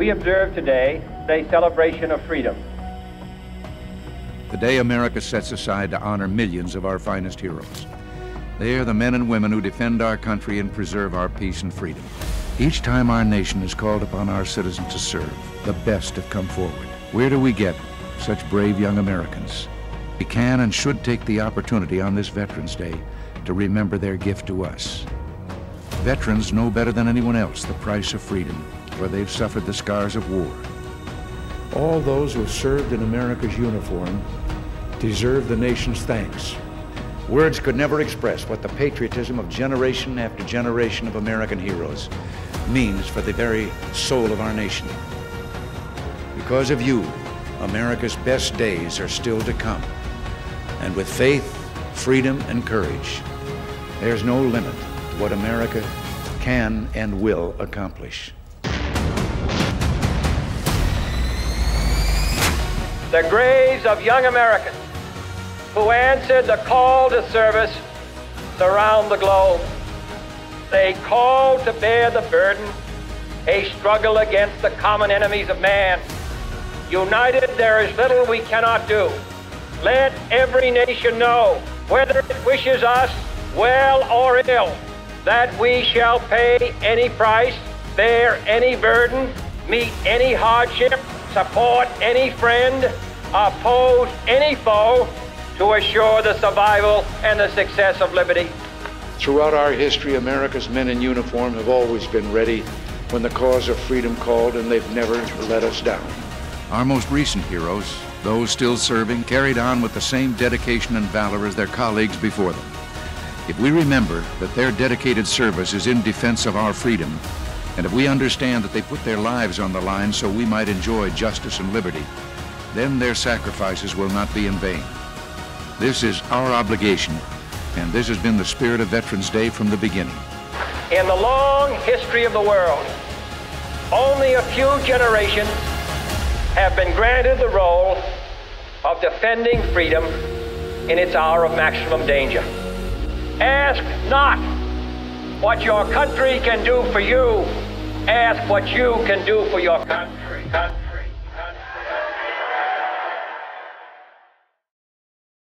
we observe today a celebration of freedom. The day America sets aside to honor millions of our finest heroes. They are the men and women who defend our country and preserve our peace and freedom. Each time our nation has called upon our citizens to serve, the best have come forward. Where do we get such brave young Americans? We can and should take the opportunity on this Veterans Day to remember their gift to us. Veterans know better than anyone else the price of freedom, for they've suffered the scars of war. All those who have served in America's uniform deserve the nation's thanks. Words could never express what the patriotism of generation after generation of American heroes means for the very soul of our nation. Because of you, America's best days are still to come. And with faith, freedom, and courage, there's no limit to what America can and will accomplish. The graves of young Americans who answered the call to service around the globe. They called to bear the burden, a struggle against the common enemies of man. United, there is little we cannot do. Let every nation know, whether it wishes us well or ill, that we shall pay any price, bear any burden, meet any hardship, support any friend, oppose any foe to assure the survival and the success of liberty. Throughout our history, America's men in uniform have always been ready when the cause of freedom called, and they've never let us down. Our most recent heroes those still serving carried on with the same dedication and valor as their colleagues before them. If we remember that their dedicated service is in defense of our freedom, and if we understand that they put their lives on the line so we might enjoy justice and liberty, then their sacrifices will not be in vain. This is our obligation, and this has been the spirit of Veterans Day from the beginning. In the long history of the world, only a few generations have been granted the role of defending freedom in its hour of maximum danger. Ask not what your country can do for you. Ask what you can do for your country. country.